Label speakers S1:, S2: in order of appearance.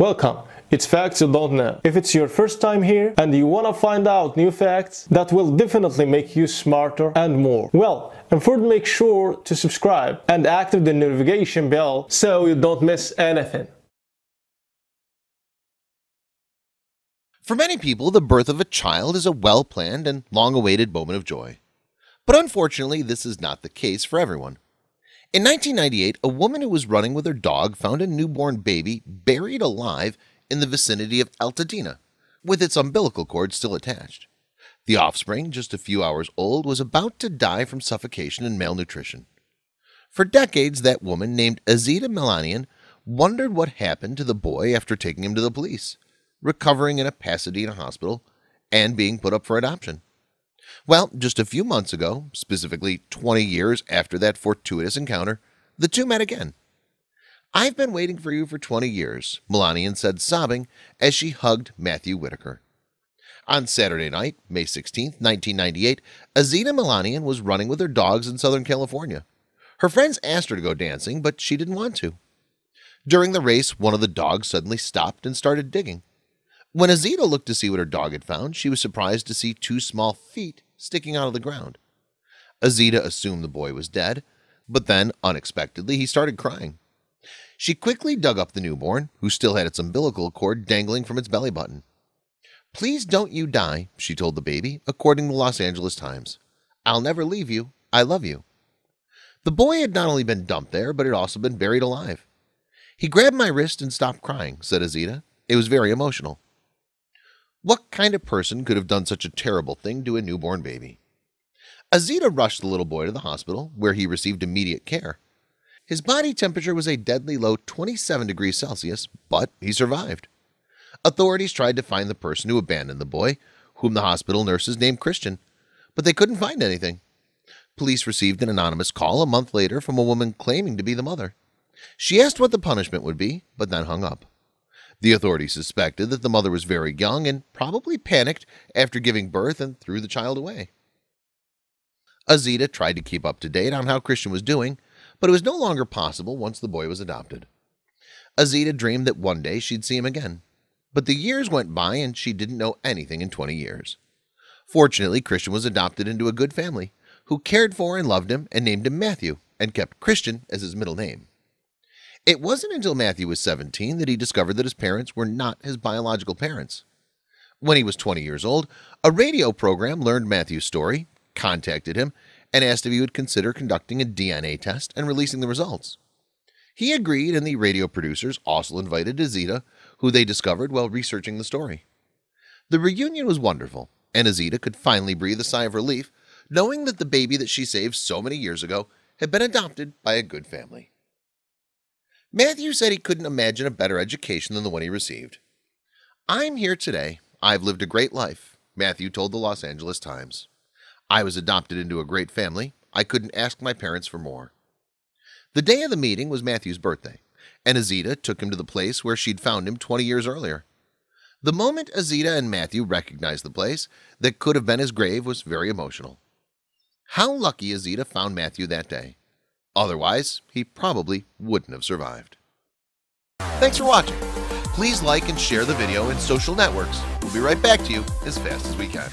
S1: Welcome, it's Facts You Don't Know. If it's your first time here and you wanna find out new facts that will definitely make you smarter and more, well, and first make sure to subscribe and activate the notification bell so you don't miss anything.
S2: For many people, the birth of a child is a well planned and long awaited moment of joy. But unfortunately, this is not the case for everyone. In 1998, a woman who was running with her dog found a newborn baby buried alive in the vicinity of Altadena, with its umbilical cord still attached. The offspring, just a few hours old, was about to die from suffocation and malnutrition. For decades, that woman, named Azita Milanian, wondered what happened to the boy after taking him to the police, recovering in a Pasadena hospital, and being put up for adoption. Well, just a few months ago, specifically 20 years after that fortuitous encounter, the two met again. I've been waiting for you for 20 years, Milanian said, sobbing as she hugged Matthew Whitaker. On Saturday night, May 16, 1998, Azita Milanian was running with her dogs in Southern California. Her friends asked her to go dancing, but she didn't want to. During the race, one of the dogs suddenly stopped and started digging. When Azita looked to see what her dog had found, she was surprised to see two small feet sticking out of the ground. Azita assumed the boy was dead, but then, unexpectedly, he started crying. She quickly dug up the newborn, who still had its umbilical cord dangling from its belly button. Please don't you die, she told the baby, according to the Los Angeles Times. I'll never leave you. I love you. The boy had not only been dumped there, but had also been buried alive. He grabbed my wrist and stopped crying, said Azita. It was very emotional. What kind of person could have done such a terrible thing to a newborn baby? Azita rushed the little boy to the hospital, where he received immediate care. His body temperature was a deadly low 27 degrees Celsius, but he survived. Authorities tried to find the person who abandoned the boy, whom the hospital nurses named Christian, but they couldn't find anything. Police received an anonymous call a month later from a woman claiming to be the mother. She asked what the punishment would be, but then hung up. The authorities suspected that the mother was very young and probably panicked after giving birth and threw the child away. Azita tried to keep up to date on how Christian was doing, but it was no longer possible once the boy was adopted. Azita dreamed that one day she'd see him again, but the years went by and she didn't know anything in 20 years. Fortunately, Christian was adopted into a good family who cared for and loved him and named him Matthew and kept Christian as his middle name. It wasn't until Matthew was 17 that he discovered that his parents were not his biological parents. When he was 20 years old, a radio program learned Matthew's story, contacted him, and asked if he would consider conducting a DNA test and releasing the results. He agreed, and the radio producers also invited Azita, who they discovered while researching the story. The reunion was wonderful, and Azita could finally breathe a sigh of relief, knowing that the baby that she saved so many years ago had been adopted by a good family. Matthew said he couldn't imagine a better education than the one he received. I'm here today. I've lived a great life, Matthew told the Los Angeles Times. I was adopted into a great family. I couldn't ask my parents for more. The day of the meeting was Matthew's birthday, and Azita took him to the place where she'd found him 20 years earlier. The moment Azita and Matthew recognized the place that could have been his grave was very emotional. How lucky Azita found Matthew that day. Otherwise, he probably wouldn't have survived. Thanks for watching. Please like and share the video in social networks. We'll be right back to you as fast as we can.